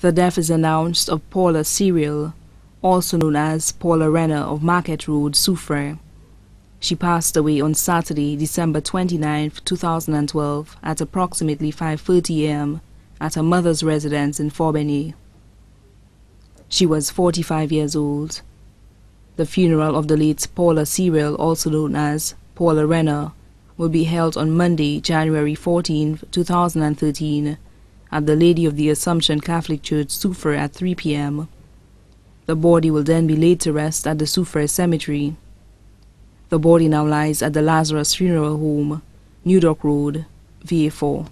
The death is announced of Paula Cyril, also known as Paula Renner of Market Road, Soufrière. She passed away on Saturday, December 29, 2012 at approximately 5.30 am at her mother's residence in Fond Bernier. She was 45 years old. The funeral of the late Paula Cyril, also known as Paula Renner, will be held on Monday, January 14, 2013 at the Lady of the Assumption Catholic Church, Soufrière at 3 p.m. The body will then be laid to rest at the Soufrière Cemetery. The body now lies at the Lazarus Funeral Home, New Dock Road, Vieux Fort.